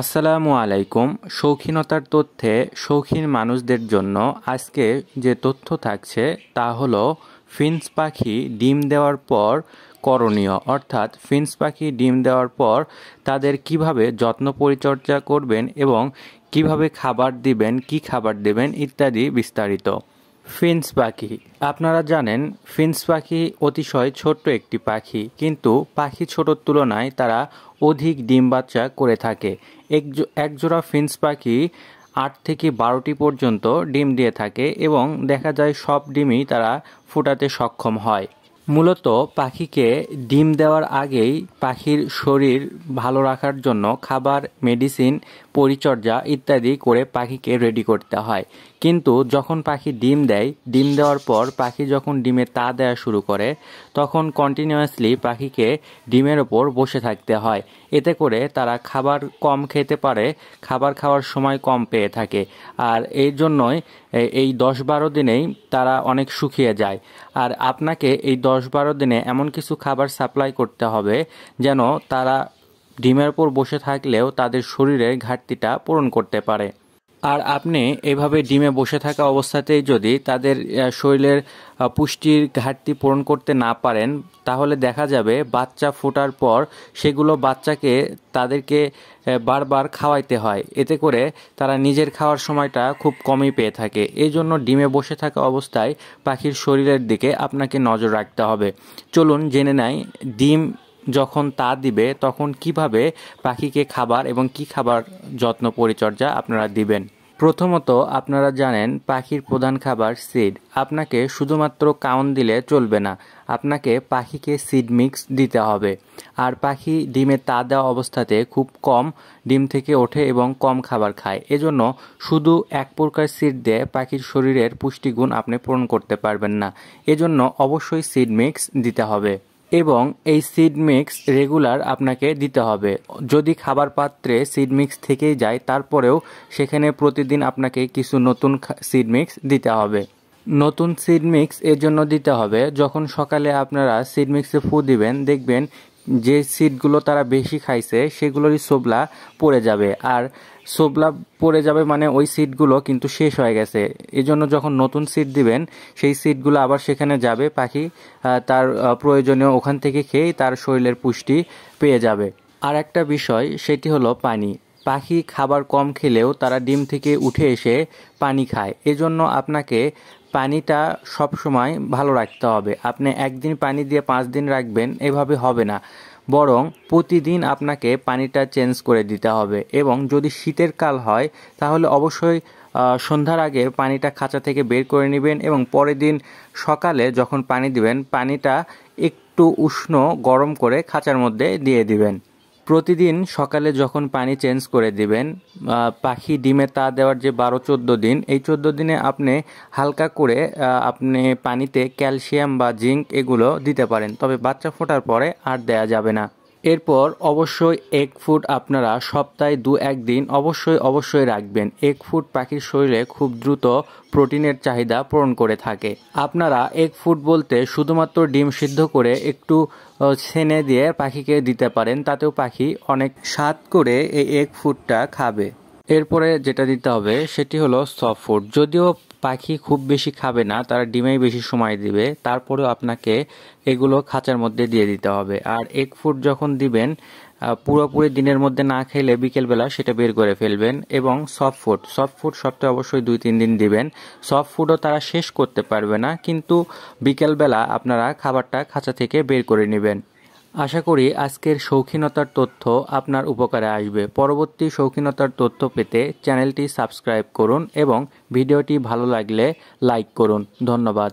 আসসালামু আলাইকুম। শৌখিনতার তথ্যে শৌখিন মানুষদের জন্য আজকে যে তথ্য থাকছে তা হলো, ফিন্স পাখি ডিম দেওয়ার পর করণীয়। অর্থাৎ ফিন্স পাখি ডিম দেওয়ার পর তাদের কীভাবে যত্ন পরিচর্যা করবেন এবং কীভাবে খাবার দিবেন, কি খাবার দেবেন ইত্যাদি বিস্তারিত। ফিন্স পাখি। আপনারা জানেন, ফিন্স পাখি অতিশয় ছোট্ট একটি পাখি, কিন্তু পাখি ছোটোর তুলনায় তারা অধিক ডিম বাচ্চা করে থাকে। এক একজোড়া ফিন্স পাখি আট থেকে বারোটি পর্যন্ত ডিম দিয়ে থাকে এবং দেখা যায় সব ডিমই তারা ফুটাতে সক্ষম হয়। মূলত পাখিকে ডিম দেওয়ার আগেই পাখির শরীর ভালো রাখার জন্য খাবার, মেডিসিন, পরিচর্যা ইত্যাদি করে পাখিকে রেডি করতে হয়। কিন্তু যখন পাখি ডিম দেয়, ডিম দেওয়ার পর পাখি যখন ডিমে তা দেওয়া শুরু করে, তখন কন্টিনিউয়াসলি পাখিকে ডিমের ওপর বসে থাকতে হয়। এতে করে তারা খাবার কম খেতে পারে, খাবার খাওয়ার সময় কম পেয়ে থাকে। আর এই জন্যই এই দশ বারো দিনেই তারা অনেক শুকিয়ে যায়। আর আপনাকে এই দশ বারো দিনে এমন কিছু খাবার সাপ্লাই করতে হবে যেন তারা ডিমের উপর বসে থাকলেও তাদের শরীরের ঘাটতিটা পূরণ করতে পারে। আর আপনি এভাবে ডিমে বসে থাকা অবস্থাতেই যদি তাদের শরীরের পুষ্টির ঘাটতি পূরণ করতে না পারেন, তাহলে দেখা যাবে বাচ্চা ফোটার পর সেগুলো বাচ্চাকে তাদেরকে বারবার খাওয়াইতে হয়। এতে করে তারা নিজের খাওয়ার সময়টা খুব কমই পেয়ে থাকে। এই জন্য ডিমে বসে থাকা অবস্থায় পাখির শরীরের দিকে আপনাকে নজর রাখতে হবে। চলুন জেনে নাই, ডিম যখন তা দিবে, তখন কীভাবে পাখিকে খাবার এবং কি খাবার যত্ন পরিচর্যা আপনারা দিবেন? প্রথমত আপনারা জানেন পাখির প্রধান খাবার সিড আপনাকে শুধুমাত্র কাউন দিলে চলবে না, আপনাকে পাখিকে সিড মিক্স দিতে হবে। আর পাখি ডিমে তা দেওয়া অবস্থাতে খুব কম ডিম থেকে ওঠে এবং কম খাবার খায়। এজন্য শুধু এক প্রকার সিড দিয়ে পাখির শরীরের পুষ্টিগুণ আপনি পূরণ করতে পারবেন না। এজন্য অবশ্যই সিড মিক্স দিতে হবে। এবং এই সিড মিক্স রেগুলার আপনাকে দিতে হবে। যদি খাবার পাত্রে সিড মিক্স থেকেই যায়, তারপরেও সেখানে প্রতিদিন আপনাকে কিছু নতুন সিড মিক্স দিতে হবে। নতুন সিড মিক্স এর জন্য দিতে হবে। যখন সকালে আপনারা সিড মিক্সে ফু দিবেন, দেখবেন যে সিটগুলো তারা বেশি খাইছে, সেগুলোরই সোবলা পড়ে যাবে। আর সোবলা পড়ে যাবে মানে ওই সিটগুলো কিন্তু শেষ হয়ে গেছে। এজন্য যখন নতুন সিট দিবেন, সেই সিটগুলো আবার সেখানে যাবে, পাখি তার প্রয়োজনীয় ওখান থেকে খেয়েই তার শরীরের পুষ্টি পেয়ে যাবে। আর একটা বিষয়, সেটি হলো পানি। পাখি খাবার কম খেলেও তারা ডিম থেকে উঠে এসে পানি খায়। এজন্য আপনাকে পানিটা সব সময় ভালো রাখতে হবে। আপনি একদিন পানি দিয়ে পাঁচ দিন রাখবেন, এভাবে হবে না। বরং প্রতিদিন আপনাকে পানিটা চেঞ্জ করে দিতে হবে এবং যদি শীতের কাল হয়, তাহলে অবশ্যই সন্ধ্যার আগে পানিটা খাঁচা থেকে বের করে নেবেন এবং পরের দিন সকালে যখন পানি দিবেন, পানিটা একটু উষ্ণ গরম করে খাঁচার মধ্যে দিয়ে দিবেন। প্রতিদিন সকালে যখন পানি চেঞ্জ করে দিবেন পাখি ডিমে তা দেওয়ার যে বারো, চোদ্দ দিন, এই চোদ্দ দিনে আপনি হালকা করে আপনি পানিতে ক্যালসিয়াম বা জিঙ্ক এগুলো দিতে পারেন। তবে বাচ্চা ফোটার পরে আর দেয়া যাবে না। এরপর অবশ্যই এক ফুট আপনারা সপ্তাহে দু এক দিন অবশ্যই অবশ্যই রাখবেন। এক ফুট পাখির শরীরে খুব দ্রুত প্রোটিনের চাহিদা পূরণ করে থাকে। আপনারা এক ফুট বলতে শুধুমাত্র ডিম সিদ্ধ করে একটু ছেনে দিয়ে পাখিকে দিতে পারেন, তাতেও পাখি অনেক স্বাদ করে এই এক ফুটটা খাবে। এরপরে যেটা দিতে হবে, সেটি হলো সফট ফুড যদিও পাখি খুব বেশি খাবে না, তারা ডিমেই বেশি সময় দিবে, তারপরেও আপনাকে এগুলো খাঁচার মধ্যে দিয়ে দিতে হবে। আর এক ফুড যখন দিবেন পুরোপুরি দিনের মধ্যে না খেলে বিকেলবেলা সেটা বের করে ফেলবেন এবং সফট ফুড সফট ফুড সপ্তাহে অবশ্যই দুই তিন দিন দিবেন। সফট ফুডও তারা শেষ করতে পারবে না, কিন্তু বিকেলবেলা আপনারা খাবারটা খাঁচা থেকে বের করে নেবেন। আশা করি আজকের শৌখিনতার তথ্য আপনার উপকারে আসবে। পরবর্তী শৌখিনতার তথ্য পেতে চ্যানেলটি সাবস্ক্রাইব করুন এবং ভিডিওটি ভালো লাগলে লাইক করুন। ধন্যবাদ।